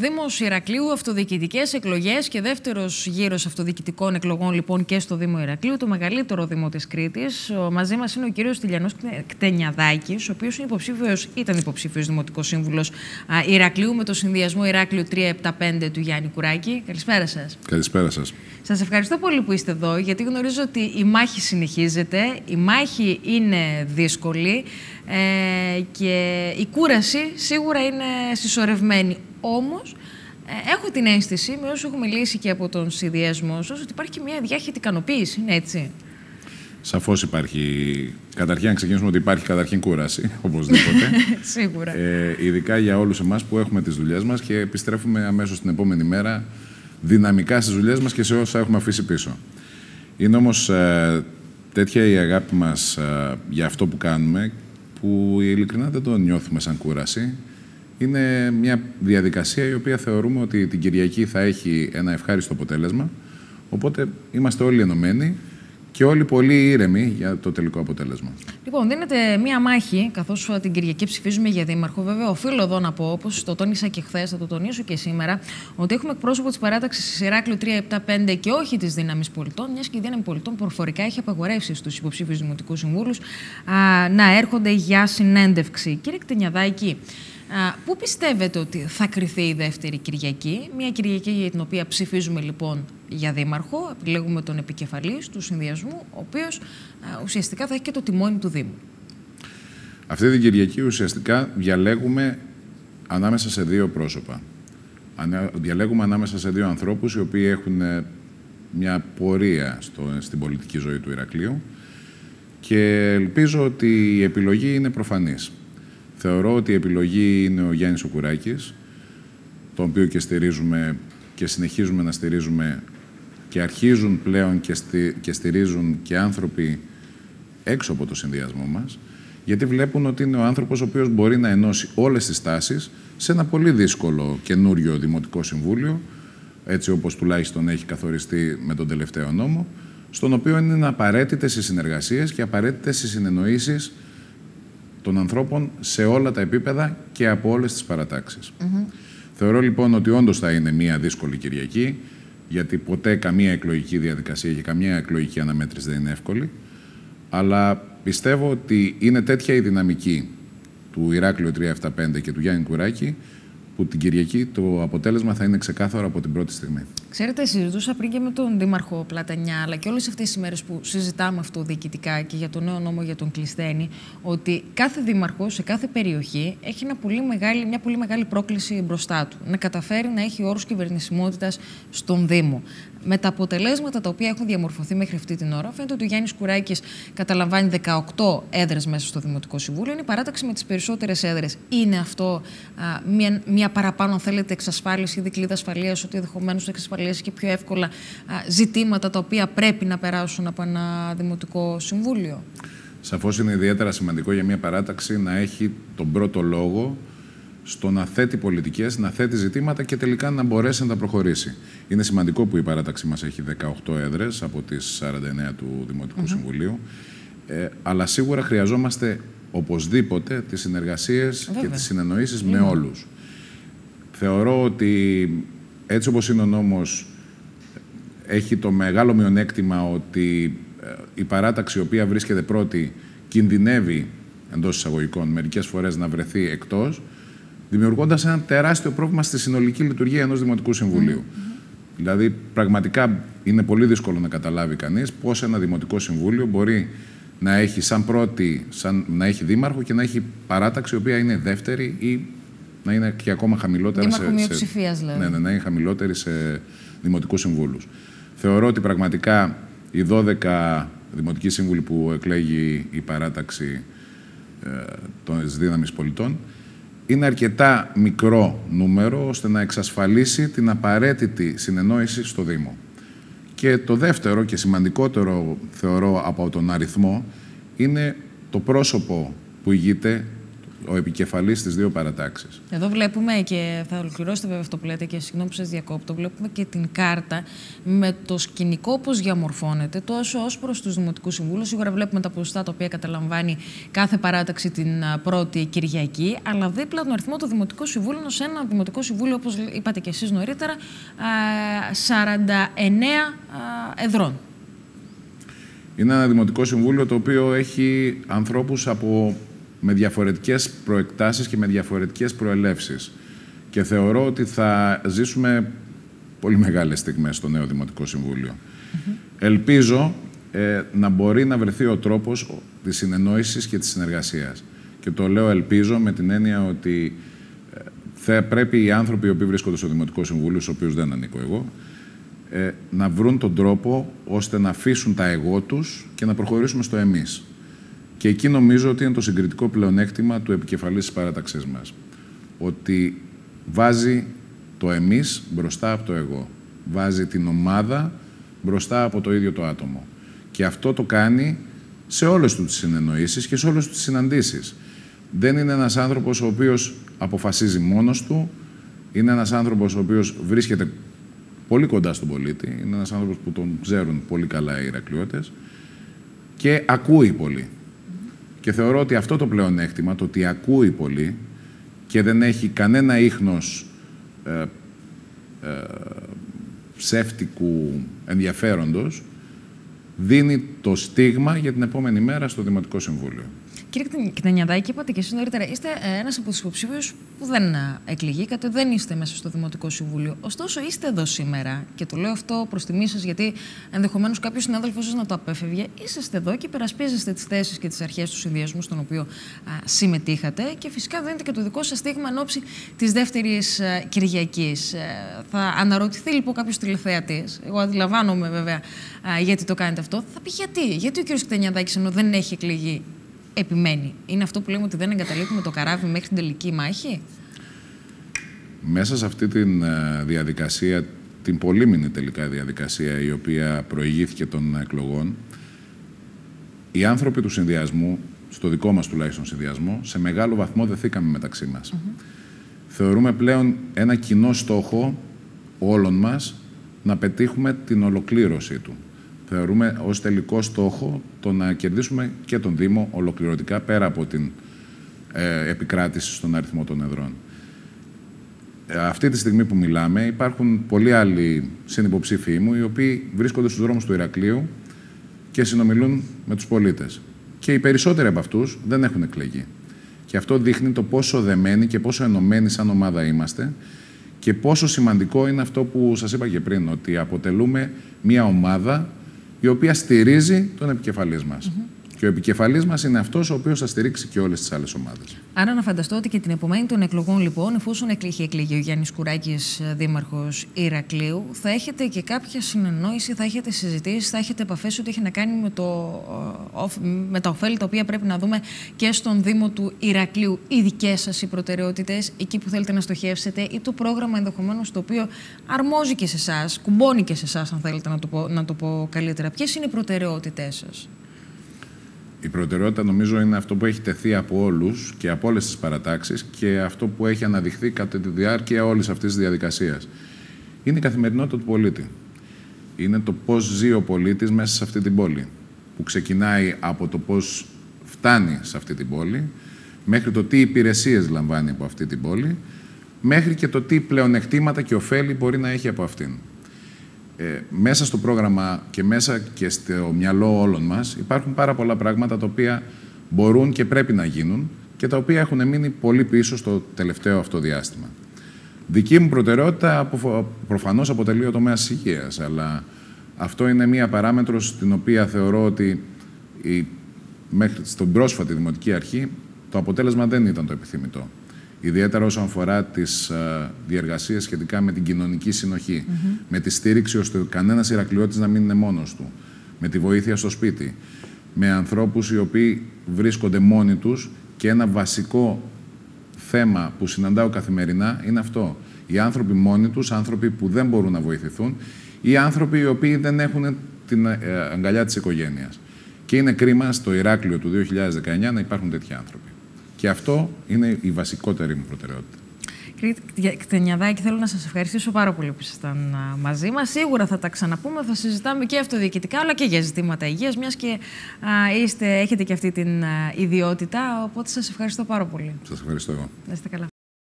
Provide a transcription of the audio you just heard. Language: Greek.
Δήμος Ηρακλείου, αυτοδιοικητικές εκλογές και δεύτερος γύρος αυτοδιοικητικών εκλογών λοιπόν και στο Δήμο Ηρακλείου, το μεγαλύτερο Δήμο της Κρήτης. Μαζί μας είναι ο κύριος Τηλιανός Κτενιαδάκης, ο οποίος ήταν υποψήφιος Δημοτικός Σύμβουλος Ηρακλείου με το συνδυασμό Ηράκλειο 375 του Γιάννη Κουράκη. Καλησπέρα σας. Καλησπέρα σας. Σας ευχαριστώ πολύ που είστε εδώ, γιατί γνωρίζω ότι η μάχη συνεχίζεται. Η μάχη είναι δύσκολη ε, και η κούραση σίγουρα είναι συσσωρευμένη. Όμως, ε, έχω την αίσθηση, με όσο έχω μιλήσει και από τον συνδυασμό σας, ότι υπάρχει και μια διάχυτη ικανοποίηση, είναι έτσι. Σαφώς υπάρχει. Καταρχήν, να ξεκινήσουμε ότι υπάρχει καταρχήν κούραση, οπωσδήποτε. Σίγουρα. Ε, ειδικά για όλους εμάς που έχουμε τις δουλειές μας και επιστρέφουμε αμέσως την επόμενη μέρα δυναμικά στις δουλειές μας και σε όσα έχουμε αφήσει πίσω. Είναι όμως ε, τέτοια η αγάπη μας ε, για αυτό που κάνουμε, που ειλικρινά δεν το νιώθουμε σαν κούραση. Είναι μια διαδικασία η οποία θεωρούμε ότι την Κυριακή θα έχει ένα ευχάριστο αποτέλεσμα. Οπότε είμαστε όλοι ενωμένοι και όλοι πολύ ήρεμοι για το τελικό αποτέλεσμα. Λοιπόν, δίνεται μία μάχη, καθώς την Κυριακή ψηφίζουμε για δήμαρχο. Βέβαια, οφείλω εδώ να πω, όπως το τόνισα και χθες, θα το τονίσω και σήμερα, ότι έχουμε εκπρόσωπο της παράταξης Ηράκλειο 375 και όχι της δύναμης πολιτών, μιας και η δύναμη πολιτών προφορικά έχει απαγορεύσει στους υποψήφιου δημοτικούς συμβούλους να έρχονται για συνέντευξη. Κύριε Κτενιαδάκη, Πού πιστεύετε ότι θα κρυθεί η δεύτερη Κυριακή, μια Κυριακή για την οποία ψηφίζουμε λοιπόν για δήμαρχο, επιλέγουμε τον επικεφαλής του συνδυασμού, ο οποίος ουσιαστικά θα έχει και το τιμόνι του Δήμου. Αυτή την Κυριακή ουσιαστικά διαλέγουμε ανάμεσα σε δύο πρόσωπα. Διαλέγουμε ανάμεσα σε δύο ανθρώπους οι οποίοι έχουν ε, μια πορεία στο, στην πολιτική ζωή του Ηρακλείου και ελπίζω ότι η επιλογή είναι προφανής. Θεωρώ ότι η επιλογή είναι ο Γιάννης Οκουράκης, τον οποίο και στηρίζουμε και συνεχίζουμε να στηρίζουμε και αρχίζουν πλέον και, και στηρίζουν και άνθρωποι έξω από το συνδυασμό μας, γιατί βλέπουν ότι είναι ο άνθρωπος ο οποίος μπορεί να ενώσει όλες τις τάσεις σε ένα πολύ δύσκολο καινούριο Δημοτικό Συμβούλιο, έτσι όπως τουλάχιστον έχει καθοριστεί με τον τελευταίο νόμο, στον οποίο είναι απαραίτητες οι συνεργασίες και απαραίτητες οι συνεννοήσεις των ανθρώπων σε όλα τα επίπεδα και από όλες τις παρατάξεις. Θεωρώ λοιπόν ότι όντως θα είναι μια δύσκολη Κυριακή, γιατί ποτέ καμία εκλογική διαδικασία και καμία εκλογική αναμέτρηση δεν είναι εύκολη, αλλά πιστεύω ότι είναι τέτοια η δυναμική του Ηράκλειο 375 και του Γιάννη Κουράκη, που την Κυριακή το αποτέλεσμα θα είναι ξεκάθαρο από την πρώτη στιγμή. Ξέρετε, συζητούσα πριν και με τον Δήμαρχο Πλατανιά, αλλά και όλες αυτές τις μέρες που συζητάμε αυτό διοικητικά και για το νέο νόμο για τον Κλειστένη, ότι κάθε Δήμαρχος σε κάθε περιοχή έχει ένα πολύ μεγάλη, μια πολύ μεγάλη πρόκληση μπροστά του. Να καταφέρει να έχει όρους κυβερνησιμότητας στον Δήμο με τα αποτελέσματα τα οποία έχουν διαμορφωθεί μέχρι αυτή την ώρα, φαίνεται ότι ο Γιάννης Κουράκης καταλαμβάνει 18 έδρες μέσα στο Δημοτικό Συμβούλιο. Είναι η παράταξη με τις περισσότερες έδρες. Είναι αυτό α, μια, μια παραπάνω, αν θέλετε, εξασφάλιση, δικλίδα ασφαλείας, ότι ενδεχομένως θα εξασφαλίσει και πιο εύκολα α, ζητήματα τα οποία πρέπει να περάσουν από ένα Δημοτικό Συμβούλιο. Σαφώς είναι ιδιαίτερα σημαντικό για μια παράταξη να έχει τον πρώτο λόγο στο να θέτει πολιτικές, να θέτει ζητήματα και τελικά να μπορέσει να τα προχωρήσει. Είναι σημαντικό που η παράταξη μας έχει 18 έδρες από τις 49 του Δημοτικού Συμβουλίου. Ε, αλλά σίγουρα χρειαζόμαστε οπωσδήποτε τις συνεργασίες και τις συνεννοήσεις με όλους. Θεωρώ ότι έτσι όπως είναι ο νόμος έχει το μεγάλο μειονέκτημα ότι ε, η παράταξη η οποία βρίσκεται πρώτη κινδυνεύει εντός εισαγωγικών μερικές φορές να βρεθεί εκτός δημιουργώντας ένα τεράστιο πρόβλημα στη συνολική λειτουργία ενός Δημοτικού Συμβουλίου. Δηλαδή, πραγματικά είναι πολύ δύσκολο να καταλάβει κανείς πώς ένα Δημοτικό Συμβούλιο μπορεί να έχει σαν πρώτη, σαν, να έχει δήμαρχο και να έχει παράταξη η οποία είναι δεύτερη ή να είναι και ακόμα χαμηλότερα Δήμαρχο σε. Μειοψηφίας, δηλαδή. Ναι, ναι, να είναι χαμηλότερη σε δημοτικούς συμβούλους. Θεωρώ ότι πραγματικά οι 12 δημοτικοί σύμβουλοι που εκλέγει η παράταξη ε, της δύναμης πολιτών είναι αρκετά μικρό νούμερο ώστε να εξασφαλίσει την απαραίτητη συνεννόηση στο Δήμο. Και το δεύτερο και σημαντικότερο θεωρώ από τον αριθμό είναι το πρόσωπο που ηγείται, ο επικεφαλής στις δύο παρατάξεις. Εδώ βλέπουμε και θα ολοκληρώσετε βέβαια αυτό που λέτε και συγγνώμη που σας διακόπτω, βλέπουμε και την κάρτα με το σκηνικό πώς διαμορφώνεται τόσο ως προς τους Δημοτικούς Συμβούλους. Σίγουρα βλέπουμε τα ποσοστά τα οποία καταλαμβάνει κάθε παράταξη την πρώτη Κυριακή, αλλά δίπλα τον αριθμό του Δημοτικού Συμβούλου σε ένα Δημοτικό Συμβούλιο, όπως είπατε και εσείς νωρίτερα, 49 εδρών. Είναι ένα Δημοτικό Συμβούλιο το οποίο έχει ανθρώπους από με διαφορετικές προεκτάσεις και με διαφορετικές προελεύσεις. Και θεωρώ ότι θα ζήσουμε πολύ μεγάλες στιγμές στο νέο Δημοτικό Συμβούλιο. Ελπίζω ε, να μπορεί να βρεθεί ο τρόπος της συνεννόησης και της συνεργασίας. Και το λέω ελπίζω με την έννοια ότι ε, θα πρέπει οι άνθρωποι οι οποίοι βρίσκονται στο Δημοτικό Συμβούλιο, στους οποίους δεν ανήκω εγώ, ε, να βρουν τον τρόπο ώστε να αφήσουν τα εγώ τους και να προχωρήσουμε στο εμείς. Και εκεί νομίζω ότι είναι το συγκριτικό πλεονέκτημα του επικεφαλής της παράταξής μας. Ότι βάζει το εμείς μπροστά από το εγώ. Βάζει την ομάδα μπροστά από το ίδιο το άτομο. Και αυτό το κάνει σε όλες τους τις συνεννοήσεις και σε όλες του τις συναντήσεις. Δεν είναι ένας άνθρωπος ο οποίος αποφασίζει μόνος του, είναι ένας άνθρωπος ο οποίος βρίσκεται πολύ κοντά στον πολίτη, είναι ένας άνθρωπος που τον ξέρουν πολύ καλά οι Ηρακλειώτες και ακούει πολύ. Και θεωρώ ότι αυτό το πλεονέκτημα, το ότι ακούει πολύ και δεν έχει κανένα ίχνος ε, ε, ψεύτικου ενδιαφέροντος, δίνει το στίγμα για την επόμενη μέρα στο Δημοτικό Συμβούλιο. Κύριε Κτενιαδάκη, είπατε και εσείς νωρίτερα, είστε ε, ένας από τους υποψήφιους που δεν ε, εκλεγήκατε, δεν είστε μέσα στο Δημοτικό Συμβούλιο. Ωστόσο, είστε εδώ σήμερα και το λέω αυτό προς τιμή σας, γιατί ενδεχομένως κάποιος συνάδελφο σας να το απέφευγε. Είσαστε εδώ και υπερασπίζεστε τις θέσεις και τις αρχές του συνδυασμού στον οποίο α, συμμετείχατε και φυσικά δίνετε και το δικό σας στίγμα εν ώψη της δεύτερης Κυριακής. Ε, θα αναρωτηθεί λοιπόν κάποιος τηλεθεατής, εγώ αντιλαμβάνομαι βέβαια α, γιατί το κάνετε αυτό, θα πει γιατί. Γιατί ο κ. Κτενιαδάκη ενώ δεν έχει εκλεγεί επιμένει. Είναι αυτό που λέμε ότι δεν εγκαταλείπουμε το καράβι μέχρι την τελική μάχη; Μέσα σε αυτή τη ε, διαδικασία, την πολύμηνη τελικά διαδικασία η οποία προηγήθηκε των εκλογών, οι άνθρωποι του συνδυασμού, στο δικό μας τουλάχιστον συνδυασμό, σε μεγάλο βαθμό δεθήκαμε μεταξύ μας. Θεωρούμε πλέον ένα κοινό στόχο όλων μας να πετύχουμε την ολοκλήρωσή του θεωρούμε ως τελικό στόχο το να κερδίσουμε και τον Δήμο ολοκληρωτικά πέρα από την ε, επικράτηση στον αριθμό των εδρών. Ε, αυτή τη στιγμή που μιλάμε υπάρχουν πολλοί άλλοι συνυποψήφοι μου οι οποίοι βρίσκονται στους δρόμους του Ηρακλείου και συνομιλούν με τους πολίτες. Και οι περισσότεροι από αυτούς δεν έχουν εκλεγεί. Και αυτό δείχνει το πόσο δεμένοι και πόσο ενωμένοι σαν ομάδα είμαστε και πόσο σημαντικό είναι αυτό που σας είπα και πριν, ότι αποτελούμε μια ομάδα η οποία στηρίζει τον επικεφαλής μας. Και ο επικεφαλής μας είναι αυτός ο οποίος θα στηρίξει και όλες τις άλλες ομάδες. Άρα να φανταστώ ότι και την επομένη των εκλογών, λοιπόν, εφόσον εκλήγει, εκλήγει ο Γιάννης Κουράκης, ε, δήμαρχος Ηρακλείου, θα έχετε και κάποια συνεννόηση, θα έχετε συζητήσεις, θα έχετε επαφές ότι έχει να κάνει με, το, ε, με τα ωφέλη τα οποία πρέπει να δούμε και στον Δήμο του Ηρακλείου. Οι δικές σας οι προτεραιότητες, εκεί που θέλετε να στοχεύσετε ή το πρόγραμμα ενδεχομένως το οποίο αρμόζει και σε εσάς, κουμπώνει και σε εσάς, αν θέλετε να το πω, να το πω καλύτερα. Ποιες είναι οι προτεραιότητές σας; Η προτεραιότητα νομίζω είναι αυτό που έχει τεθεί από όλους και από όλες τις παρατάξεις και αυτό που έχει αναδειχθεί κατά τη διάρκεια όλης αυτής της διαδικασίας. Είναι η καθημερινότητα του πολίτη. Είναι το πώς ζει ο πολίτης μέσα σε αυτή την πόλη. Που ξεκινάει από το πώς φτάνει σε αυτή την πόλη, μέχρι το τι υπηρεσίες λαμβάνει από αυτή την πόλη, μέχρι και το τι πλεονεκτήματα και ωφέλη μπορεί να έχει από αυτήν ε, μέσα στο πρόγραμμα και μέσα και στο μυαλό όλων μας υπάρχουν πάρα πολλά πράγματα τα οποία μπορούν και πρέπει να γίνουν και τα οποία έχουν μείνει πολύ πίσω στο τελευταίο αυτό διάστημα. Δική μου προτεραιότητα προφανώς αποτελεί ο τομέας υγείας, αλλά αυτό είναι μία παράμετρος στην οποία θεωρώ ότι η, μέχρι στην πρόσφατη Δημοτική Αρχή το αποτέλεσμα δεν ήταν το επιθυμητό ιδιαίτερα όσον αφορά τις ε, διεργασίες σχετικά με την κοινωνική συνοχή, με τη στήριξη ώστε κανένας Ηρακλειώτης να μην είναι μόνος του, με τη βοήθεια στο σπίτι, με ανθρώπους οι οποίοι βρίσκονται μόνοι τους και ένα βασικό θέμα που συναντάω καθημερινά είναι αυτό. Οι άνθρωποι μόνοι τους, άνθρωποι που δεν μπορούν να βοηθηθούν ή άνθρωποι οι οποίοι δεν έχουν την ε, αγκαλιά της οικογένειας. Και είναι κρίμα στο Ηράκλειο του 2019 να υπάρχουν τέτοιοι άνθρωποι. Και αυτό είναι η βασικότερη μου προτεραιότητα. Κύριε Κτενιαδάκη, θέλω να σας ευχαριστήσω πάρα πολύ που ήσασταν μαζί μας. Σίγουρα θα τα ξαναπούμε, θα συζητάμε και αυτοδιοικητικά, αλλά και για ζητήματα υγείας, μιας και είστε, έχετε και αυτή την ιδιότητα. Οπότε σας ευχαριστώ πάρα πολύ. Σας ευχαριστώ εγώ. Να είστε καλά.